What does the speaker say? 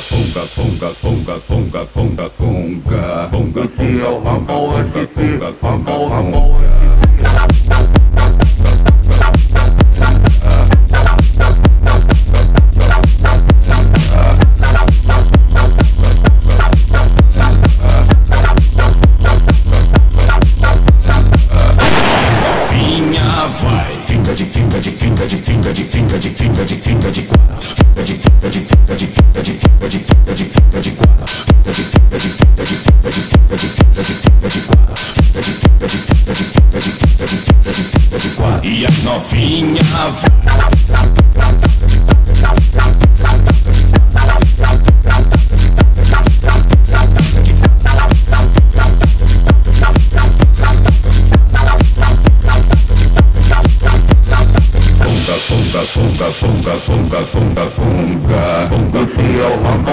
conga, conga, conga, conga, conga, conga, Esse é Ramon SP, Ramon, Ramon conga. Vinha vai, finga de finga de finga de finga de finga de finga de finga de quatro, finga de finga de finga de finga de finga de finga de finga de quatro, finga de finga de finga de finga de finga de finga de finga de quatro, finga de finga de finga de finga de finga de finga de finga de quatro. E a novinha Conga, conga, conga, conga, conga, conga, conga, conga, conga,